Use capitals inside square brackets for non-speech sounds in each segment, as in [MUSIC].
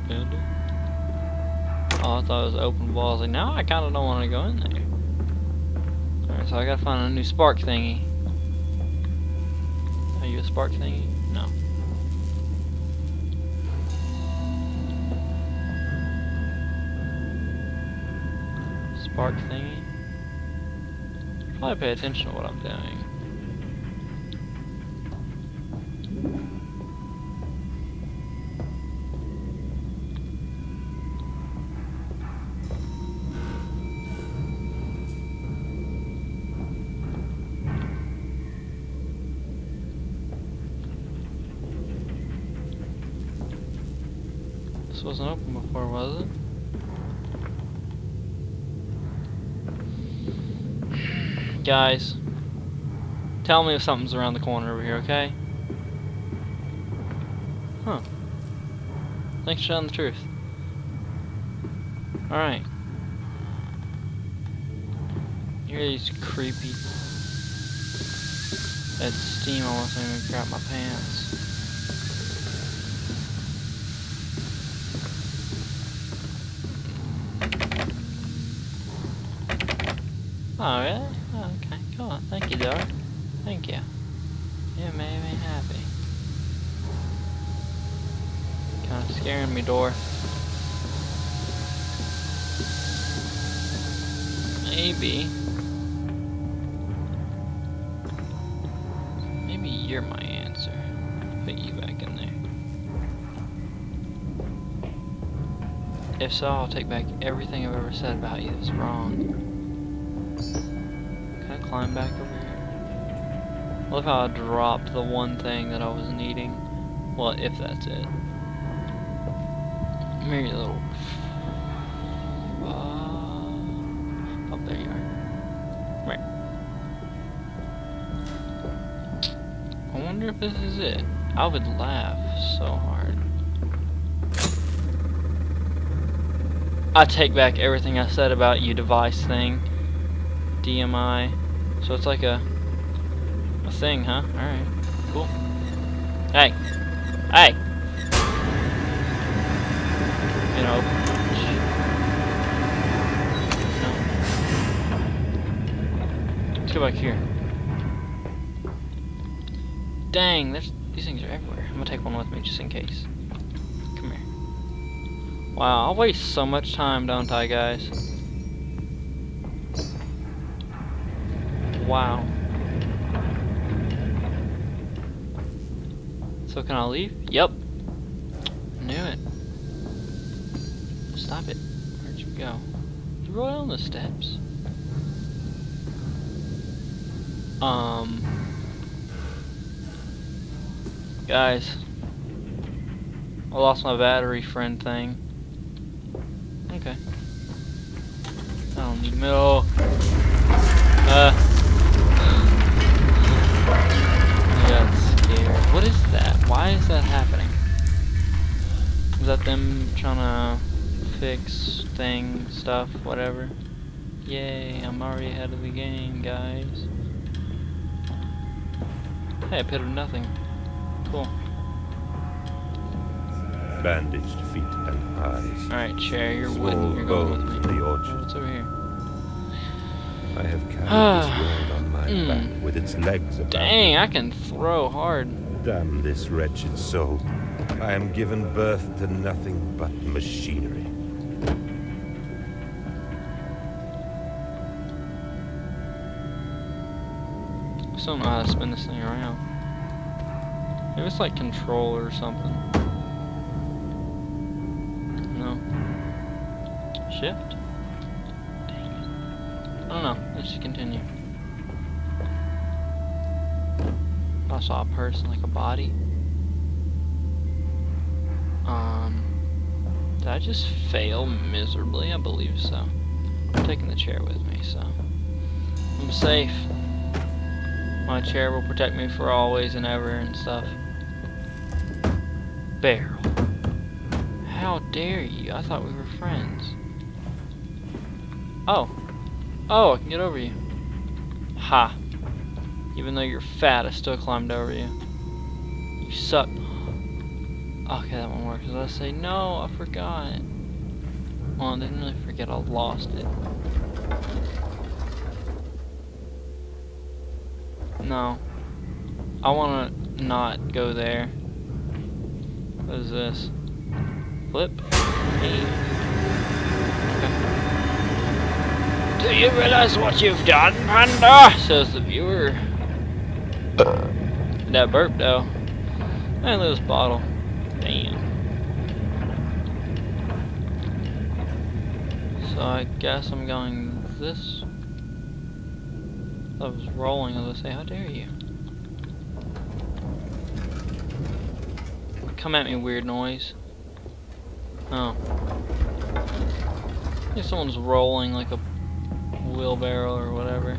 Panda. Oh, I thought it was open wall. I was like, now I kind of don't want to go in there. Alright, so I gotta find a new spark thingy. Are you a spark thingy? No. Spark thingy? Probably pay attention to what I'm doing. Wasn't open before, was it? Guys, tell me if something's around the corner over here, okay? Huh. Thanks for telling the truth. Alright. You're these creepy... That steam almost made me crap my pants. Oh, really? Oh, okay, cool. Thank you, Dora. Thank you. You made me happy. Kind of scaring me, Dora. Maybe. Maybe you're my answer. Put you back in there. If so, I'll take back everything I've ever said about you that's wrong. Climb back over here? Love how I dropped the one thing that I was needing. Well, if that's it. Maybe a little... Uh, oh, there you are. Right. I wonder if this is it. I would laugh so hard. I take back everything I said about you device thing. DMI. So it's like a a thing, huh? Alright. Cool. Hey. Hey! You know. No. Let's go back here. Dang, there's these things are everywhere. I'm gonna take one with me just in case. Come here. Wow, I waste so much time, don't I, guys? Wow. So can I leave? Yep. Knew it. Stop it. Where'd you go? You roll down the steps. Um. Guys. I lost my battery friend thing. Okay. I don't need milk. Uh. What is that? Why is that happening? Is that them trying to fix thing, stuff, whatever? Yay, I'm already ahead of the game, guys. Hey, I pit of nothing. Cool. Bandaged feet and eyes. Alright, chair, you're. Small You're going with me. the orchard. what's over here? I have carried this [SIGHS] world on my Mm. back with its legs about Dang, me. I can throw hard. Damn this wretched soul. I am given birth to nothing but machinery. Still don't know how to spin this thing around. Maybe it's like control or something. No. Shift? Dang it. I don't know. Let's just continue. I saw a person like a body. Um. Did I just fail miserably? I believe so. I'm taking the chair with me, so. I'm safe. My chair will protect me for always and ever and stuff. Barrel. How dare you? I thought we were friends. Oh. Oh, I can get over you. Ha. Even though you're fat, I still climbed over you. You suck. Okay, that one works. I say no? I forgot. Well, I didn't really forget. I lost it. No. I want to not go there. What is this? Flip? Hey. Okay. Do you realize what you've done, Panda? Says the viewer. That burp, though. And this bottle. Damn. So I guess I'm going this. I was rolling. I was say, how dare you? Come at me, weird noise. Oh. I think someone's rolling like a wheelbarrow or whatever.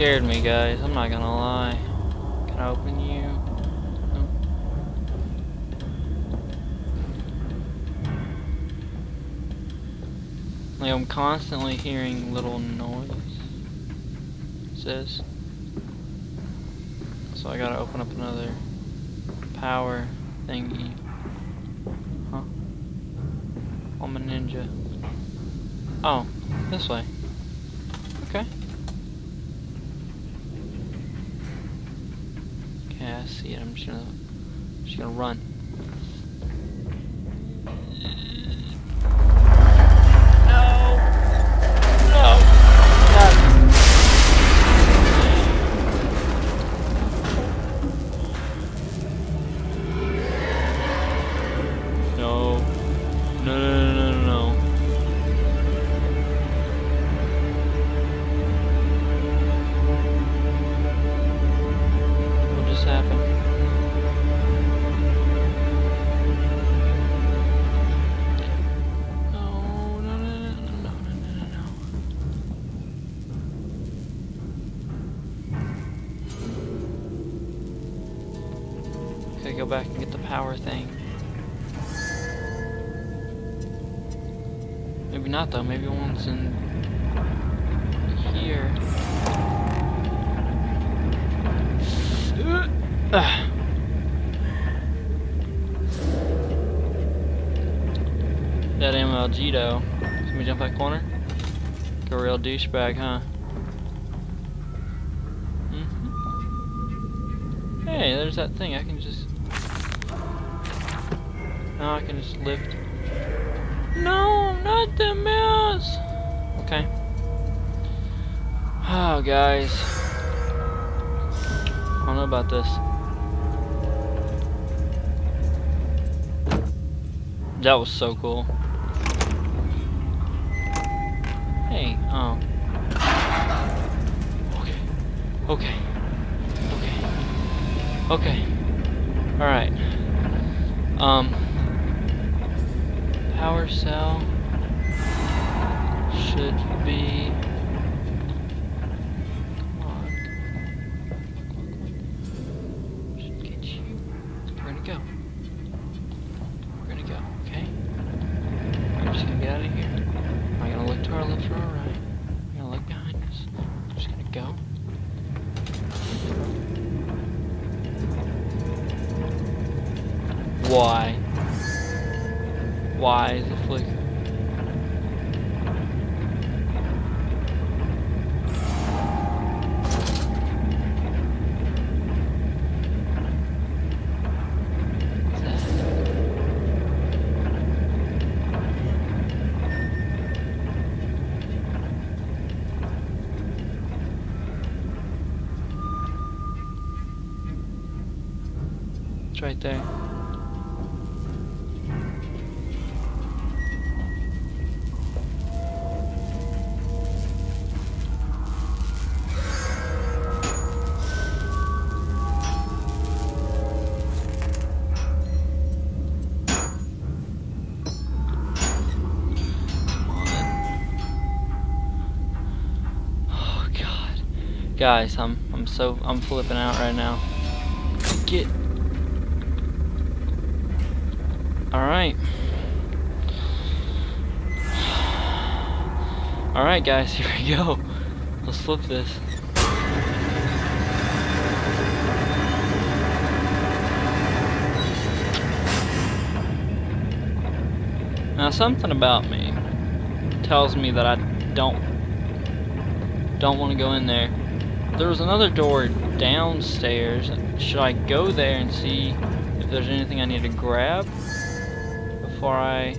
Scared me, guys. I'm not gonna lie. Can I open you? Like I'm constantly hearing little noise. Says. So I gotta open up another power thingy. Huh? I'm a ninja. Oh, this way. See it. I'm just gonna, just gonna run. Power thing. Maybe not though, maybe one's in here. [SIGHS] That MLG though. We jump that corner? Like a real douchebag, huh? hmm Hey, there's that thing. I can just. Now I can just lift. No, not the mouse. Okay. Oh, guys. I don't know about this. That was so cool. Hey, oh. Okay. Okay. Okay. Okay. Alright. Um. Power cell should be. Come on. Should get you. We're gonna go. We're gonna go, okay? I'm just gonna get out of here. I'm not gonna look to our left or our right. I'm gonna look behind us. Just gonna go. Why? wise. It's right there. Guys, I'm I'm so I'm flipping out right now. Get Alright. Alright guys, [LAUGHS] here we go. Let's flip this. Now something about me tells me that I don't don't want to go in there. There was another door downstairs. Should I go there and see if there's anything I need to grab before I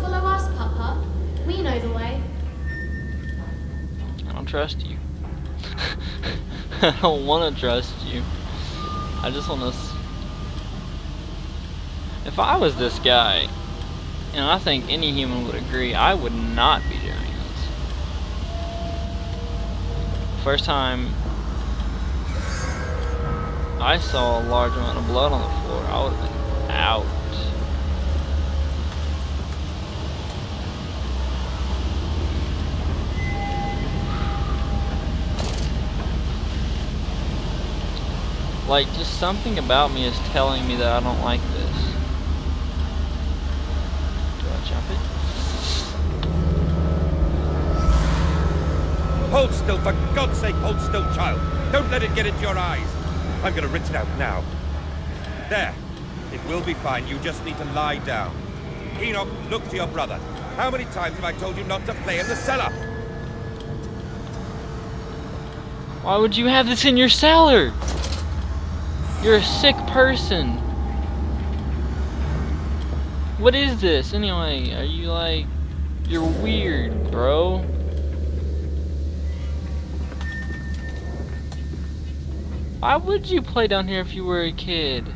Follow us, Papa. We know the way. I don't trust you. [LAUGHS] I don't want to trust you. I just want to. If I was this guy, and I think any human would agree, I would not be doing this. First time I saw a large amount of blood on the floor, I would have been out. Like, just something about me is telling me that I don't like this. Do I jump it? Hold still, for God's sake, hold still, child. Don't let it get into your eyes. I'm gonna rinse it out now. There. It will be fine. You just need to lie down. Enoch, look to your brother. How many times have I told you not to play in the cellar? Why would you have this in your cellar? You're a sick person. What is this anyway? Are you like you're weird, bro? Why would you play down here if you were a kid?